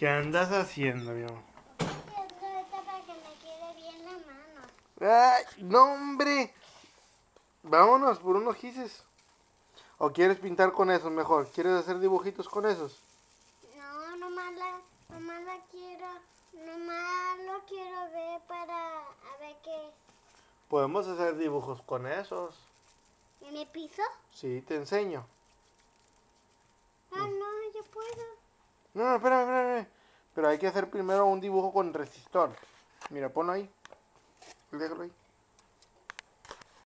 ¿Qué andas haciendo, mi amor? Haciendo esto para que me quede bien la mano. ¡Ay, no, hombre! Vámonos por unos gises. ¿O quieres pintar con esos mejor? ¿Quieres hacer dibujitos con esos? No, nomás la, nomás la quiero, nomás lo quiero ver para a ver qué es. Podemos hacer dibujos con esos. ¿En el piso? Sí, te enseño. Ah, no, yo puedo. No, no, espérame, espérame. Hay que hacer primero un dibujo con resistor. Mira, ponlo ahí. Ahí.